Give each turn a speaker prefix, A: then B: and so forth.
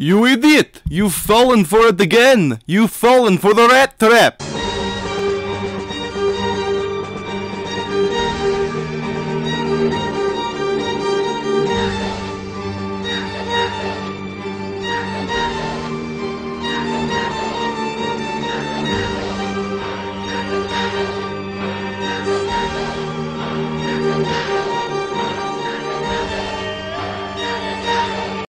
A: You idiot! You've fallen for it again! You've fallen for the rat trap!